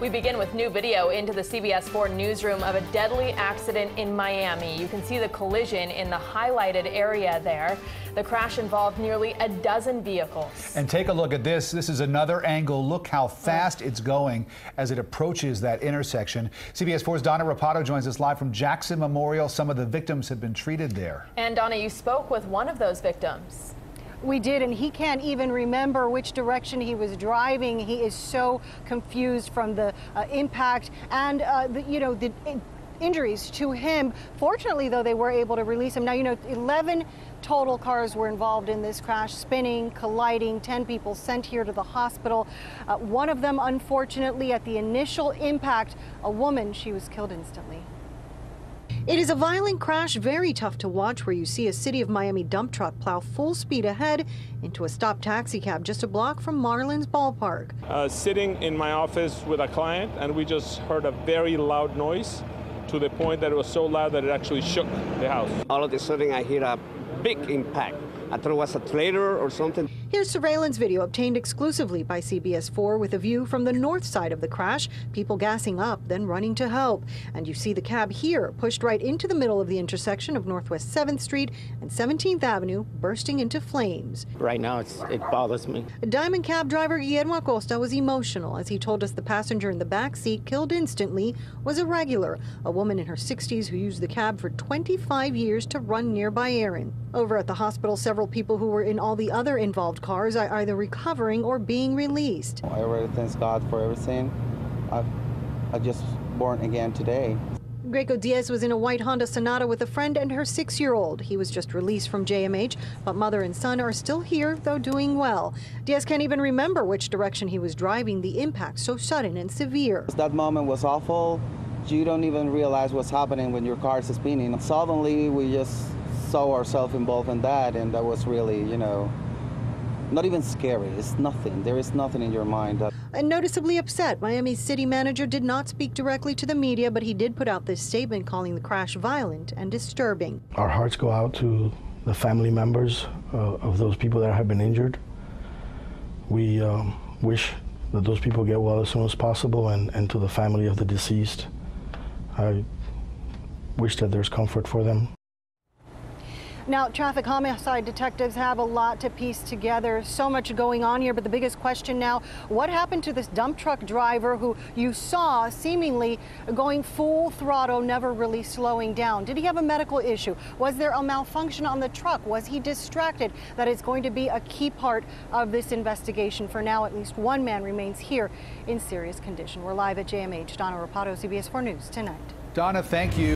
We begin with new video into the CBS 4 newsroom of a deadly accident in Miami. You can see the collision in the highlighted area there. The crash involved nearly a dozen vehicles. And take a look at this. This is another angle. Look how fast it's going as it approaches that intersection. CBS 4's Donna Rapado joins us live from Jackson Memorial. Some of the victims have been treated there. And Donna, you spoke with one of those victims. We did, and he can't even remember which direction he was driving. He is so confused from the uh, impact and, uh, the, you know, the injuries to him. Fortunately, though, they were able to release him. Now, you know, 11 total cars were involved in this crash, spinning, colliding, 10 people sent here to the hospital. Uh, one of them, unfortunately, at the initial impact, a woman, she was killed instantly. It is a violent crash, very tough to watch, where you see a city of Miami dump truck plow full speed ahead into a stop taxi cab just a block from Marlins Ballpark. Uh, sitting in my office with a client, and we just heard a very loud noise to the point that it was so loud that it actually shook the house. All of a sudden, I hear a big impact. I thought it was a trailer or something. Here's surveillance video obtained exclusively by CBS 4 with a view from the north side of the crash, people gassing up, then running to help. And you see the cab here pushed right into the middle of the intersection of Northwest 7th Street and 17th Avenue, bursting into flames. Right now, it bothers me. Diamond cab driver Guillermo Acosta was emotional as he told us the passenger in the back seat, killed instantly, was a regular, a woman in her 60s who used the cab for 25 years to run nearby errands. Over at the hospital, several several people who were in all the other involved cars are either recovering or being released. I really thank God for everything. I, I just born again today. Greco Diaz was in a white Honda Sonata with a friend and her six-year-old. He was just released from JMH, but mother and son are still here, though doing well. Diaz can't even remember which direction he was driving, the impact so sudden and severe. That moment was awful. You don't even realize what's happening when your car is spinning. Suddenly, we just saw ourselves involved in that, and that was really, you know, not even scary. It's nothing. There is nothing in your mind. And noticeably upset, Miami's city manager did not speak directly to the media, but he did put out this statement calling the crash violent and disturbing. Our hearts go out to the family members uh, of those people that have been injured. We um, wish that those people get well as soon as possible, and, and to the family of the deceased, I wish that there's comfort for them. Now, traffic homicide detectives have a lot to piece together. So much going on here, but the biggest question now, what happened to this dump truck driver who you saw seemingly going full throttle, never really slowing down? Did he have a medical issue? Was there a malfunction on the truck? Was he distracted? That is going to be a key part of this investigation. For now, at least one man remains here in serious condition. We're live at JMH. Donna Rapado, CBS 4 News, tonight. Donna, thank you.